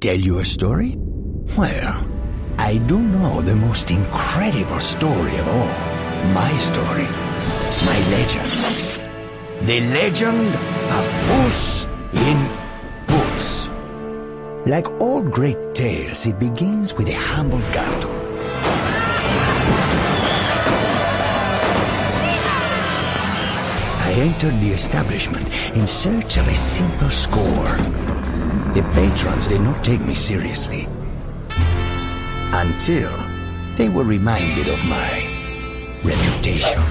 Tell you a story? Well, I do know the most incredible story of all. My story. My legend. The legend of Puss in Boots. Like all great tales, it begins with a humble gato. I entered the establishment in search of a simple score. The patrons did not take me seriously. Until they were reminded of my reputation.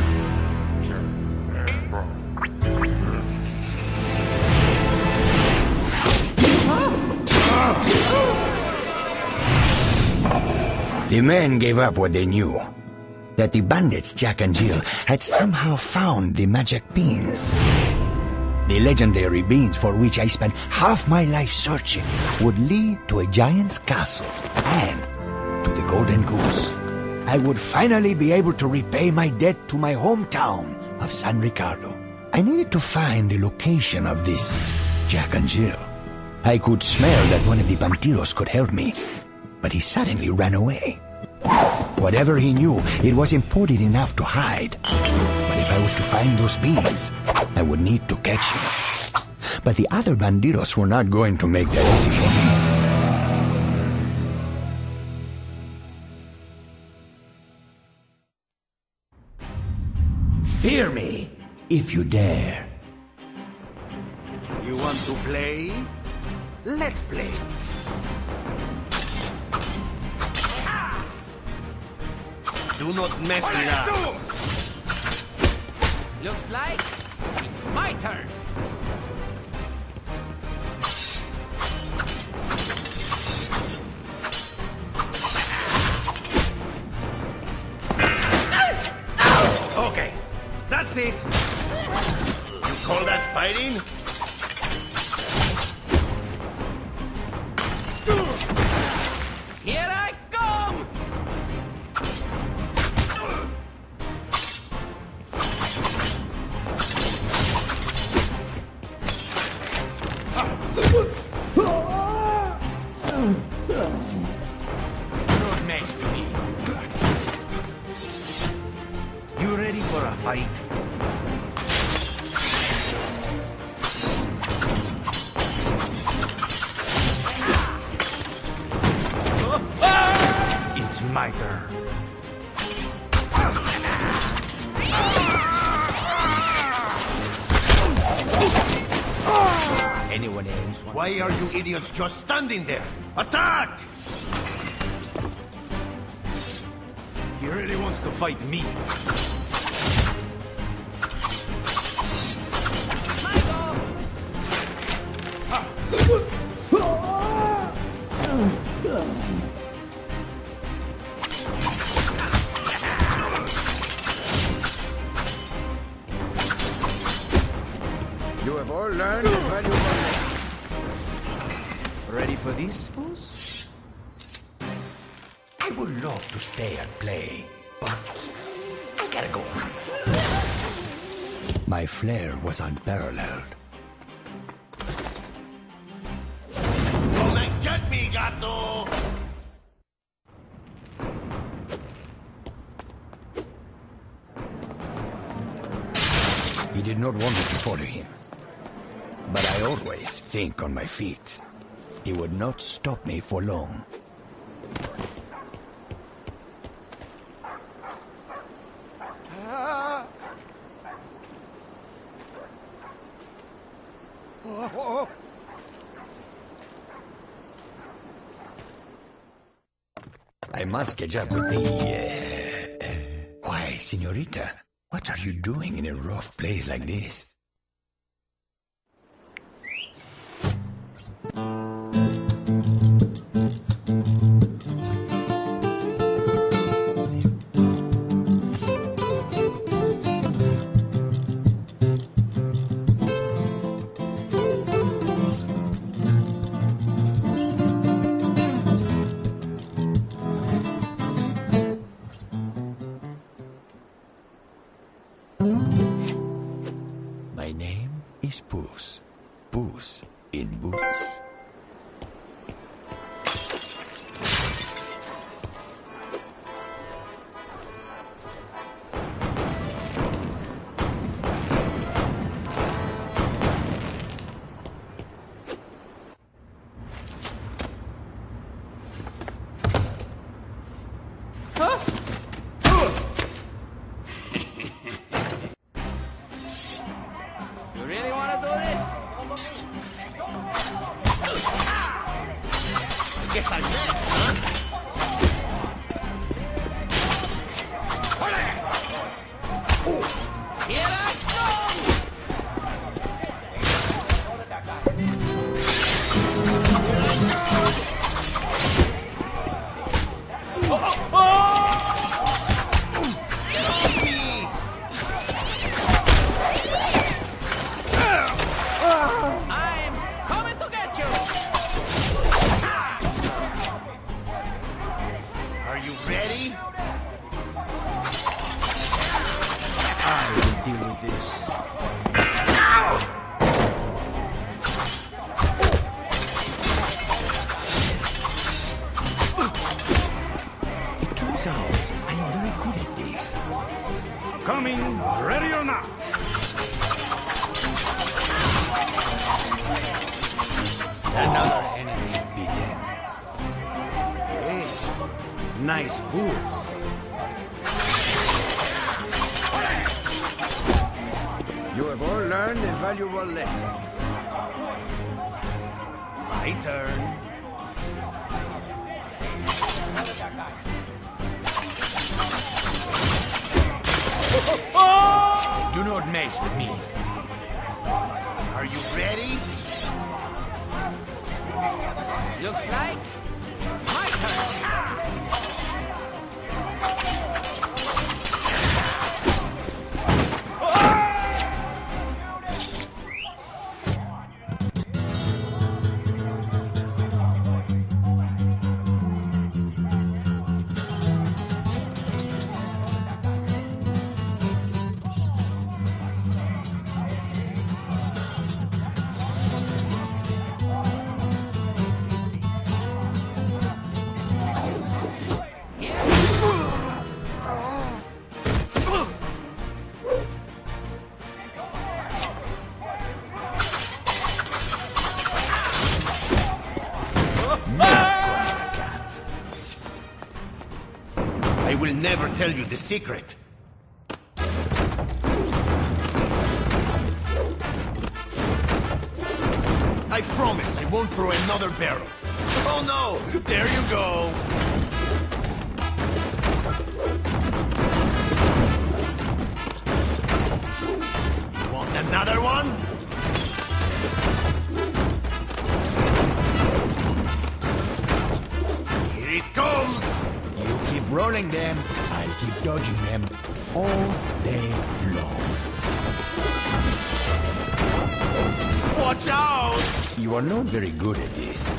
The men gave up what they knew. That the bandits Jack and Jill had somehow found the magic beans. The legendary beans for which I spent half my life searching would lead to a giant's castle and to the Golden Goose. I would finally be able to repay my debt to my hometown of San Ricardo. I needed to find the location of this Jack and Jill. I could smell that one of the bandidos could help me, but he suddenly ran away. Whatever he knew, it was important enough to hide. But if I was to find those beans, I would need to catch him. But the other bandidos were not going to make that easy for me. Fear me, if you dare. You want to play? Let's play. Do not mess with us. Looks like it's my turn. Okay, that's it. You call that fighting? Anyone else want Why are you idiots just standing there? Attack! He really wants to fight me. You to stay and play, but I gotta go. My flair was unparalleled. Come and get me, gato! He did not want me to follow him. But I always think on my feet. He would not stop me for long. I the. Uh, why, senorita? What are you doing in a rough place like this? Is Puss. Puss in Boots. Learned a valuable lesson. My turn. Do not mess with me. Are you ready? Looks like it's my turn. Tell you the secret. I promise I won't throw another barrel. Oh no! There you go! Want another one? Rolling them, I'll keep dodging them all day long. Watch out! You are not very good at this.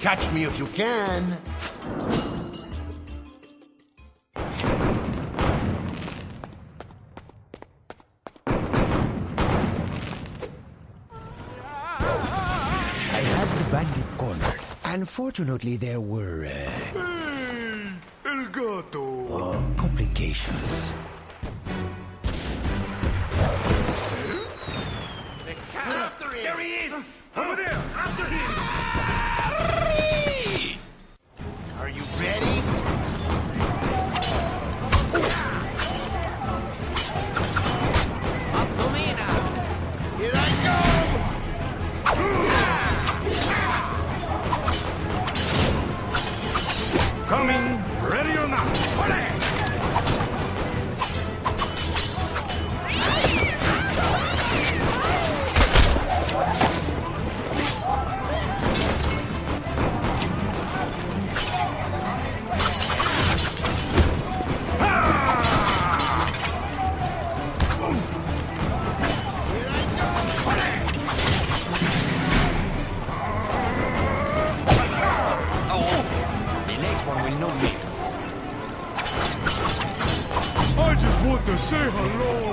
Catch me if you can. Unfortunately, there were uh, El gato. complications. After him! There he is! I just want to say hello.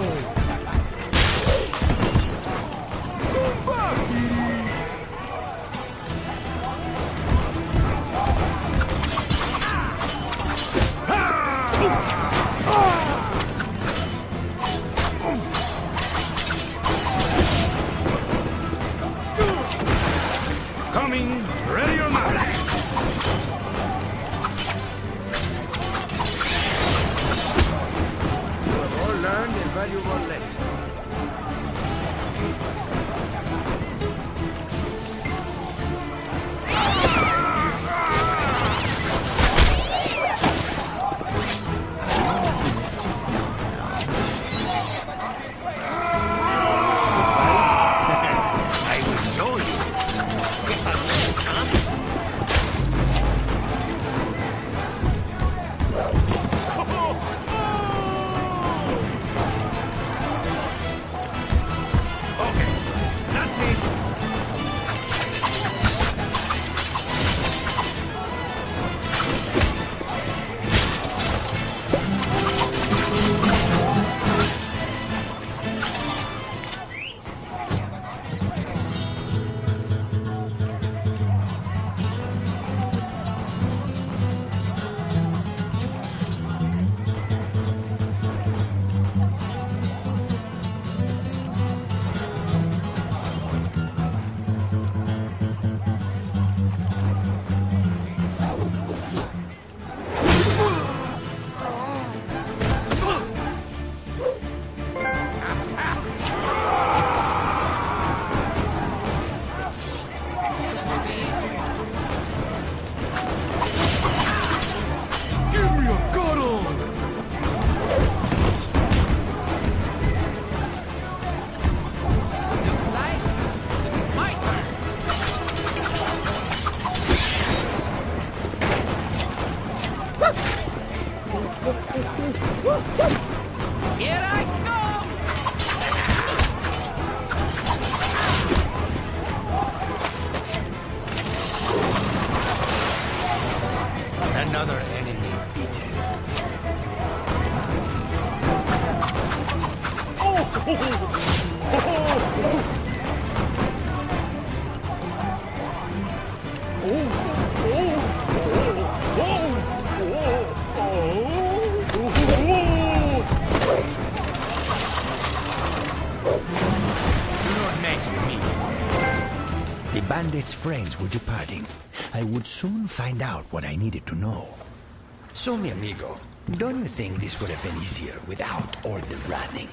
Coming, ready or not. valuable lesson. Enemy beaten. With me. The bandits' friends were departing. I would soon find out what I needed to know. So, mi amigo, don't you think this would have been easier without all the running?